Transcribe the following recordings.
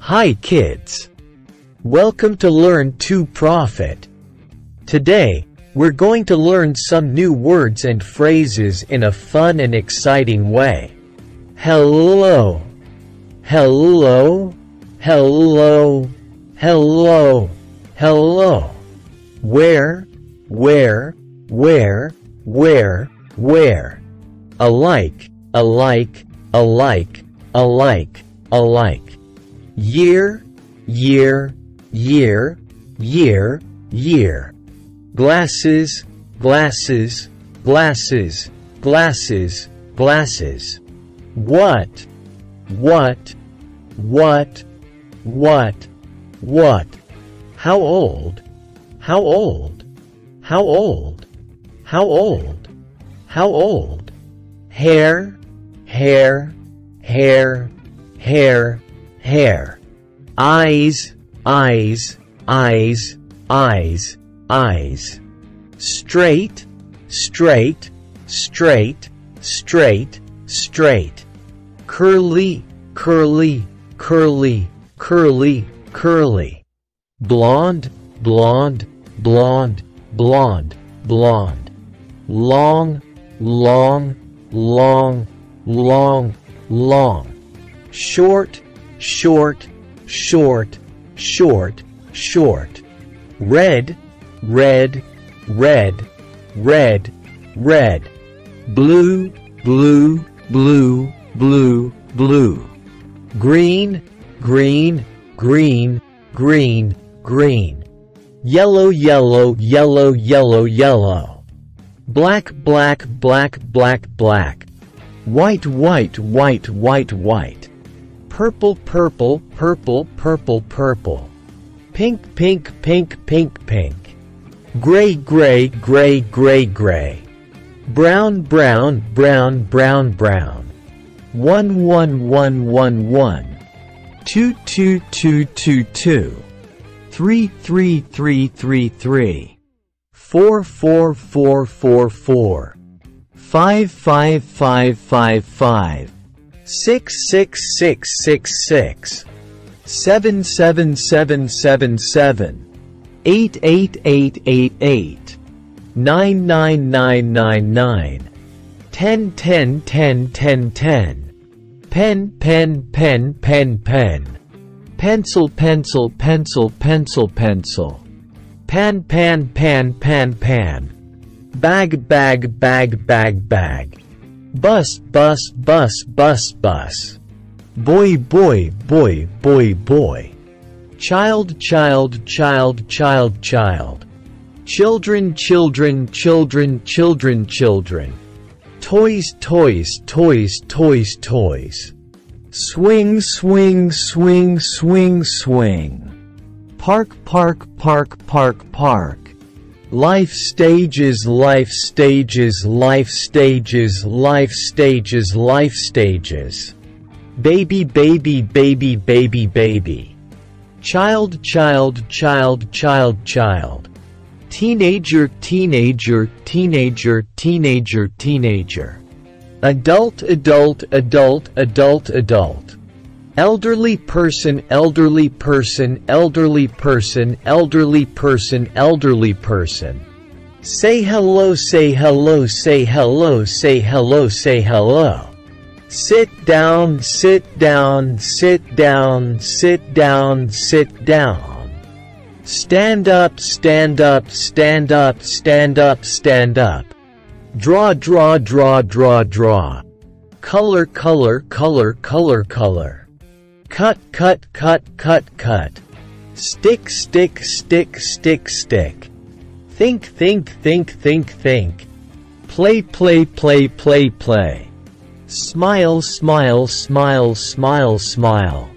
Hi kids! Welcome to Learn to Profit. Today, we're going to learn some new words and phrases in a fun and exciting way. Hello. Hello. Hello. Hello. Hello. Where, where, where, where, where. Alike, alike, alike, alike, alike. Year, year, year, year, year. Glasses, glasses, glasses, glasses, glasses. What, what, what, what, what. How old? How old? How old? How old? How old? Hair, hair, hair, hair, hair. Eyes, eyes, eyes, eyes, eyes. Straight, straight, straight, straight, straight. Curly, curly, curly, curly, curly. Blonde, blonde, blonde, blonde, blonde. Long, long, long, long, long. Short, short, short, short, short. Red, red, red, red, red. Blue, blue, blue, blue, blue. Green, green, green, green, green. Yellow, yellow, yellow, yellow, yellow. Black, black, black, black, black. White, white, white, white, white. Purple, purple, purple, purple, purple. Pink, pink, pink, pink, pink. Gray, gray, gray, gray, gray. Brown, brown, brown, brown, brown. One, one, one, one, one. Two, two, two, two, two. Three, three, three, three, three. Four, four, four, four, four. Five, five, five, five, five. Six, six, six, six, six. Seven, seven, seven, seven, seven. Eight, eight, eight, eight, eight. Nine, nine, nine, nine, nine. Ten, ten, ten, ten, ten. Pen, pen, pen, pen, pen. Pencil, pencil, pencil, pencil, pencil. Pan, pan, pan, pan, pan. Bag, bag, bag, bag, bag. Bus, bus, bus, bus, bus. Boy, boy, boy, boy, boy. Child, child, child, child, child. Children, children, children, children, children. Toys, toys, toys, toys, toys. Swing, swing, swing, swing, swing. Park, park, park, park, park. Life stages, life stages, life stages, life stages, life stages. Baby, baby, baby, baby, baby. Child, child, child, child, child. Teenager, teenager, teenager, teenager, teenager. Adult, adult, adult, adult, adult. Elderly person, elderly person, elderly person, elderly person, elderly person. Say hello, say hello, say hello, say hello, say hello. Sit down, sit down, sit down, sit down, sit down. Stand up, stand up, stand up, stand up, stand up. Draw, draw, draw, draw, draw. Color, color, color, color, color. Cut, cut, cut, cut, cut. Stick, stick, stick, stick, stick. Think, think, think, think, think. Play, play, play, play, play. Smile, smile, smile, smile, smile.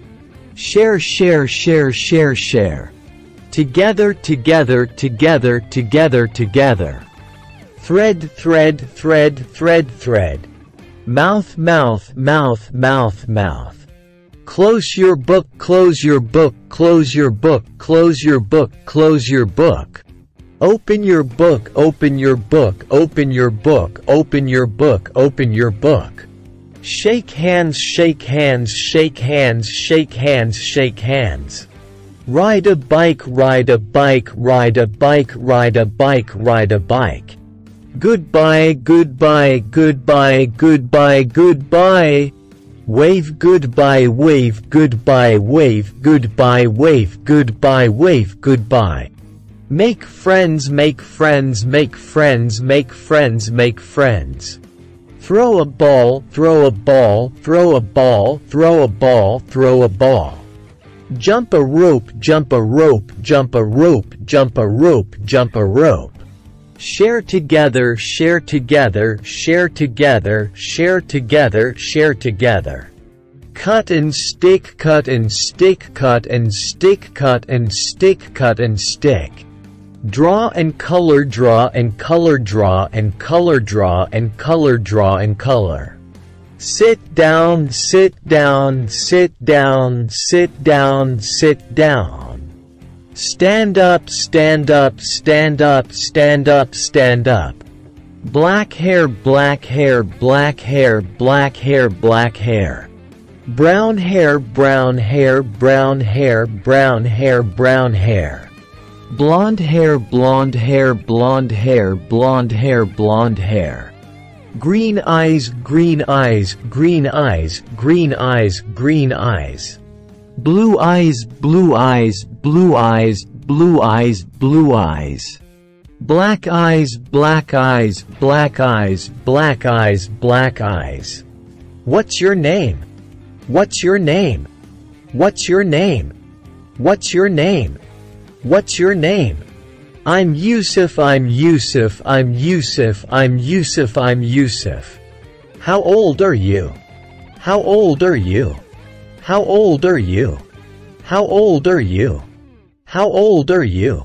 Share, share, share, share, share. Together, together, together, together, together. Thread, thread, thread, thread, thread. Mouth, mouth, mouth, mouth, mouth. Close your book, close your book, close your book, close your book, close your book. Open your book, open your book, open your book, open your book, open your book. Shake hands, shake hands, shake hands, shake hands, shake hands. Ride a bike, ride a bike, ride a bike, ride a bike, ride a bike. Goodbye, goodbye, goodbye, goodbye, goodbye. Wave goodbye, wave goodbye, wave goodbye, wave goodbye, wave goodbye. Make friends, make friends, make friends, make friends, make friends. Throw a ball, throw a ball, throw a ball, throw a ball, throw a ball. Jump a rope, jump a rope, jump a rope, jump a rope, jump a rope. Share together, share together, share together, share together, share together. Cut and stick, cut and stick, cut and stick, cut and stick, cut and stick. Draw and color draw and color draw and color draw and color draw and color. Sit down, sit down, sit down, sit down, sit down. Stand up, stand up, stand up, stand up, stand up. Black hair, black hair, black hair, black hair, black hair. Brown hair, brown hair, brown hair, brown hair, brown hair. Blonde hair, blonde hair, blonde hair, blonde hair, blonde hair. Green eyes, green eyes, green eyes, green eyes, green eyes. Blue eyes, blue eyes, blue eyes, blue eyes, blue eyes. Black eyes, black eyes, black eyes, black eyes, black eyes. What's your name? What's your name? What's your name? What's your name? What's your name? I'm Yusuf, I'm Yusuf, I'm Yusuf, I'm Yusuf, I'm Yusuf. How old are you? How old are you? How old are you? How old are you? How old are you?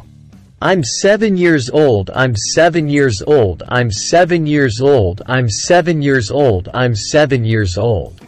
I'm seven years old, I'm seven years old, I'm seven years old, I'm seven years old, I'm seven years old.